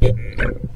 えっ?